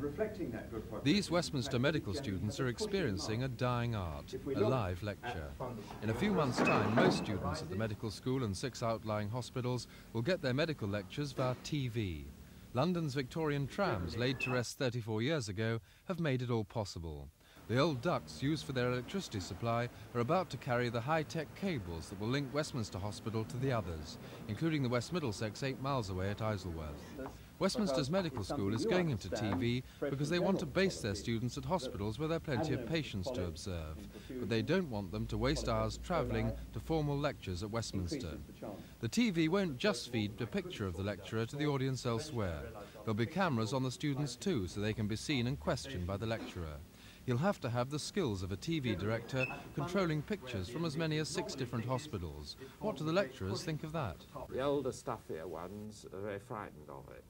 reflecting that good These Westminster medical students are experiencing a dying art, a live lecture. In a few months' time, most students at the medical school and six outlying hospitals will get their medical lectures via TV. London's Victorian trams, laid to rest 34 years ago, have made it all possible. The old ducts used for their electricity supply are about to carry the high-tech cables that will link Westminster Hospital to the others, including the West Middlesex eight miles away at Isleworth. Westminster's Medical School is going into TV because they want to base their students at hospitals where there are plenty of patients to observe, but they don't want them to waste hours travelling to formal lectures at Westminster. The TV won't just feed a picture of the lecturer to the audience elsewhere. There'll be cameras on the students too, so they can be seen and questioned by the lecturer. He'll have to have the skills of a TV director controlling pictures from as many as six different hospitals. What do the lecturers think of that? The older, stuffier ones are very frightened of it.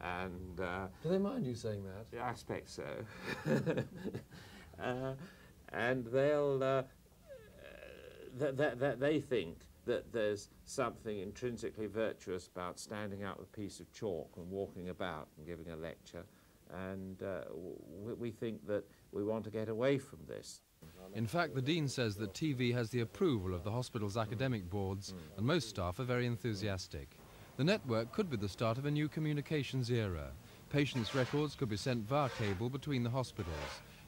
And uh, do they mind you saying that? I expect so. uh, and they'll uh, th th th they think that there's something intrinsically virtuous about standing out with a piece of chalk and walking about and giving a lecture. And uh, we think that we want to get away from this. In fact, the Dean says that TV has the approval of the hospital's academic boards, and most staff are very enthusiastic. The network could be the start of a new communications era. Patients' records could be sent via cable between the hospitals,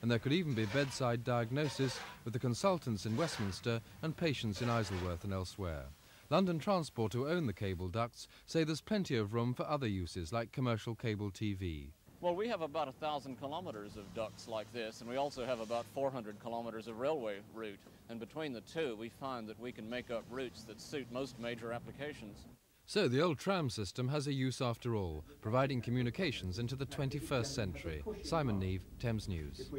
and there could even be bedside diagnosis with the consultants in Westminster and patients in Isleworth and elsewhere. London Transport, who own the cable ducts, say there's plenty of room for other uses like commercial cable TV. Well, we have about a thousand kilometers of ducts like this, and we also have about 400 kilometers of railway route. And between the two, we find that we can make up routes that suit most major applications. So the old tram system has a use after all, providing communications into the 21st century. Simon Neve, Thames News.